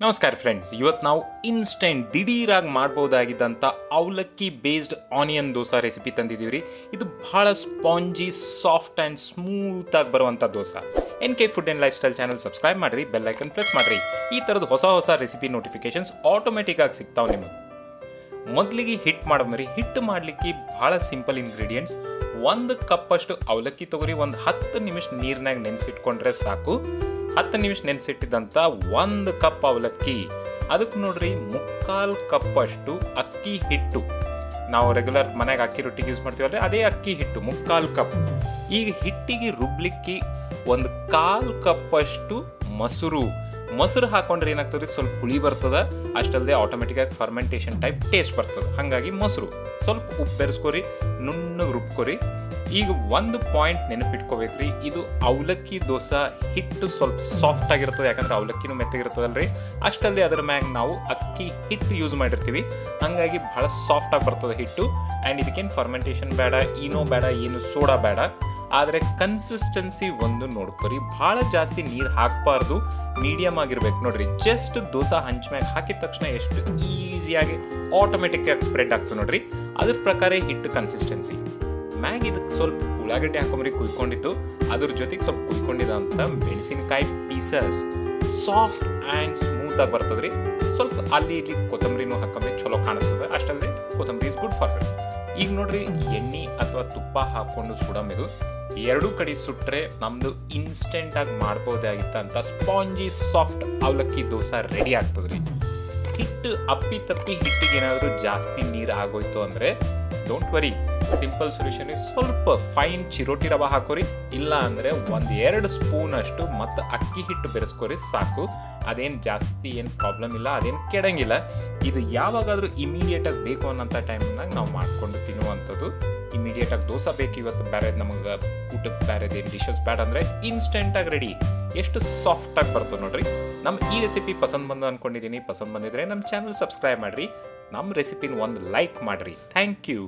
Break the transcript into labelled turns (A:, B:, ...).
A: ನಮಸ್ಕಾರ ಫ್ರೆಂಡ್ಸ್ ಇವತ್ತು ನಾವು ಇನ್ಸ್ಟೆಂಟ್ ದಿಢೀರಾಗಿ ಮಾಡ್ಬೋದಾಗಿದ್ದಂಥ ಅವಲಕ್ಕಿ ಬೇಸ್ಡ್ ಆನಿಯನ್ ದೋಸೆ ರೆಸಿಪಿ ತಂದಿದ್ದೀವಿ ರೀ ಇದು ಭಾಳ ಸ್ಪಾಂಜಿ ಸಾಫ್ಟ್ ಆ್ಯಂಡ್ ಸ್ಮೂತಾಗಿ ಬರುವಂಥ dosa. N K food and lifestyle channel subscribe ಮಾಡಿರಿ ಬೆಲ್ ಐಕನ್ ಪ್ರೆಸ್ ಮಾಡಿರಿ. ಈ ಥರದ ಹೊಸ ಹೊಸ ರೆಸಿಪಿ ನೋಟಿಫಿಕೇಶನ್ಸ್ ಆಟೋಮೆಟಿಕ್ ಆಗಿ ಸಿಗ್ತಾವೆ ನಿಮಗೆ. ಮೊದಲಿಗೆ ಹಿಟ್ ಮಾಡಮ್ರಿ ಹಿಟ್ ಮಾಡಲಿಕ್ಕೆ ಭಾಳ ಸಿಂಪಲ್ ಇಂಗ್ರೀಡಿಯೆಂಟ್ಸ್ ಒಂದು ಕಪ್ಪಷ್ಟು ಅವಲಕ್ಕಿ ತೊಗರಿ, ಒಂದು ಹತ್ತು ನಿಮಿಷ ನೀರಿನಾಗ ನೆನೆಸಿಟ್ಕೊಂಡ್ರೆ ಸಾಕು. ಹತ್ತು ನಿಮಿಷ ನೆನೆಸಿಟ್ಟಿದ್ದಂಥ ಒಂದು ಕಪ್ ಅವಲಕ್ಕಿ. ಅದಕ್ಕೆ ನೋಡ್ರಿ, ಮುಕ್ಕಾಲು ಕಪ್ಪಷ್ಟು ಅಕ್ಕಿ ಹಿಟ್ಟು. ನಾವು ರೆಗ್ಯುಲರ್ ಮನೆಗೆ ಅಕ್ಕಿ ರೊಟ್ಟಿಗೆ ಯೂಸ್ ಮಾಡ್ತೀವಲ್ಲ ಅದೇ ಅಕ್ಕಿ ಹಿಟ್ಟು, ಮುಕ್ಕಾಲು ಕಪ್. ಈಗ ಹಿಟ್ಟಿಗೆ ರುಬ್ಲಿಕ್ಕೆ ಒಂದು ಕಾಲು ಕಪ್ಪಷ್ಟು ಮೊಸರು. ಮೊಸರು ಹಾಕೊಂಡ್ರೆ ಏನಾಗ್ತದೆ? ಸ್ವಲ್ಪ ಹುಳಿ ಬರ್ತದ. ಅಷ್ಟಲ್ಲದೆ ಆಟೋಮೆಟಿಕ್ ಆಗಿ ಫರ್ಮೆಂಟೇಷನ್ ಟೈಪ್ ಟೇಸ್ಟ್ ಬರ್ತದೆ. ಹಾಗಾಗಿ ಮೊಸರು. ಸ್ವಲ್ಪ ಉಪ್ಪು ಬೆರೆಸ್ಕೊರಿ, ನುಣ್ಣಗೆ ರುಬ್ಕೊರಿ. ಈಗ ಒಂದು ಪಾಯಿಂಟ್ ನೆನಪಿಟ್ಕೋಬೇಕ್ರಿ. ಇದು ಅವಲಕ್ಕಿ ದೋಸೆ ಹಿಟ್ಟು ಸ್ವಲ್ಪ ಸಾಫ್ಟ್ ಆಗಿರ್ತದೆ. ಯಾಕಂದ್ರೆ ಅವಲಕ್ಕಿನೂ ಮೆತ್ತಗಿರ್ತದಲ್ರಿ. ಅಷ್ಟಲ್ಲದೆ ಅದರ ಮ್ಯಾಗ ನಾವು ಅಕ್ಕಿ ಹಿಟ್ಟು ಯೂಸ್ ಮಾಡಿರ್ತೀವಿ. ಹಂಗಾಗಿ ಬಹಳ ಸಾಫ್ಟ್ ಆಗಿ ಬರ್ತದೆ ಹಿಟ್ಟು. ಆ್ಯಂಡ್ ಇದಕ್ಕೇನು ಫರ್ಮೆಂಟೇಷನ್ ಬೇಡ, ಏನೋ ಬೇಡ, ಏನು ಸೋಡಾ ಬೇಡ. ಆದರೆ ಕನ್ಸಿಸ್ಟೆನ್ಸಿ ಒಂದು ನೋಡ್ಕೊರಿ. ಭಾಳ ಜಾಸ್ತಿ ನೀರು ಹಾಕಬಾರ್ದು. ಮೀಡಿಯಮ್ ಆಗಿರ್ಬೇಕು. ನೋಡ್ರಿ ಜಸ್ಟ್ ದೋಸೆ ಹಂಚ್ ಮ್ಯಾಗ ಹಾಕಿದ ತಕ್ಷಣ ಎಷ್ಟು ಈಸಿಯಾಗಿ ಆಟೋಮೆಟಿಕ್ ಆಗಿ ಸ್ಪ್ರೆಡ್ ಆಗ್ತದೆ ನೋಡ್ರಿ. ಅದ್ರ ಪ್ರಕಾರ ಹಿಟ್ಟು ಕನ್ಸಿಸ್ಟೆನ್ಸಿ ಮ್ಯಾಗ ಇದಕ್ಕೆ ಸ್ವಲ್ಪ ಉಳ್ಳಾಗಡ್ಡೆ ಹಾಕೊಂಬ್ರಿ ಕುಯ್ಕೊಂಡಿದ್ದು. ಅದ್ರ ಜೊತೆಗೆ ಸ್ವಲ್ಪ ಕುಯ್ಕೊಂಡಿದ್ದಂಥ ಮೆಣಸಿನಕಾಯಿ ಪೀಸಸ್ ಸಾಫ್ಟ್ ಆ್ಯಂಡ್ ಸ್ಮೂತ್ ಆಗಿ ಬರ್ತದ್ರಿ. ಸ್ವಲ್ಪ ಅಲ್ಲಿ ಇಲ್ಲಿ ಕೊತ್ತಂಬರಿನೂ ಹಾಕೊಂಡ್ರೆ ಚಲೋ ಕಾಣಿಸ್ತದೆ. ಅಷ್ಟಲ್ಲದೆ ಕೊತ್ತಂಬರಿ ಇಸ್ ಗುಡ್ ಫಾರ್ ಈಗ ನೋಡ್ರಿ, ಎಣ್ಣೆ ಅಥವಾ ತುಪ್ಪ ಹಾಕೊಂಡು ಸುಡಮಿದು ಎರಡೂ ಕಡೆ ಸುಟ್ಟರೆ ನಮ್ದು ಇನ್ಸ್ಟೆಂಟಾಗಿ ಮಾಡ್ಬೋದಾಗಿತ್ತಂತ ಸ್ಪಾಂಜಿ ಸಾಫ್ಟ್ ಅವಲಕ್ಕಿ ದೋಸೆ ರೆಡಿ ಆಗ್ತದ್ರಿ. ಹಿಟ್ಟು ಅಪ್ಪಿ ತಪ್ಪಿ ಹಿಟ್ಟಿಗೆ ಏನಾದರೂ ಜಾಸ್ತಿ ನೀರು ಆಗೋಯ್ತು ಅಂದರೆ ಡೋಂಟ್ ವರಿ ಸಿಂಪಲ್ ಸೊಲ್ಯೂಷನ್ ಸ್ವಲ್ಪ ಫೈನ್ ಚಿರೋಟಿ ರವೆ ಹಾಕೋರಿ. ಇಲ್ಲ ಅಂದರೆ ಒಂದು ಎರಡು ಸ್ಪೂನ್ ಅಷ್ಟು ಮತ್ತು ಅಕ್ಕಿ ಹಿಟ್ಟು ಬೆರೆಸ್ಕೋರಿ ಸಾಕು. ಅದೇನು ಜಾಸ್ತಿ ಏನು ಪ್ರಾಬ್ಲಮ್ ಇಲ್ಲ, ಅದೇನು ಕೆಡಂಗಿಲ್ಲ. ಇದು ಯಾವಾಗಾದರೂ ಇಮಿಡಿಯೇಟಾಗಿ ಬೇಕು ಅನ್ನೋಂಥ ಟೈಮ್ನಾಗ ನಾವು ಮಾಡ್ಕೊಂಡು ತಿನ್ನುವಂಥದ್ದು. ಇಮಿಡಿಯೇಟಾಗಿ ದೋಸೆ ಬೇಕು ಇವತ್ತು ಬೇರೆ ನಮಗೆ ಊಟಕ್ಕೆ ಬೇರೆದೇನು ಡಿಶಸ್ ಬೇಡ ಅಂದರೆ ಇನ್ಸ್ಟೆಂಟಾಗಿ ರೆಡಿ ಎಷ್ಟು ಸಾಫ್ಟಾಗಿ ಬರ್ತದೆ ನೋಡ್ರಿ. ನಮ್ಮ ಈ ರೆಸಿಪಿ ಪಸಂದ್ ಬಂದು ಅಂದ್ಕೊಂಡಿದ್ದೀನಿ ಪಸಂದ್ ಬಂದಿದ್ರೆ ನಮ್ಮ ಚಾನಲ್ ಸಬ್ಸ್ಕ್ರೈಬ್ ಮಾಡಿರಿ. ನಮ್ಮ ರೆಸಿಪಿನ ಒಂದು ಲೈಕ್ ಮಾಡಿರಿ. Thank you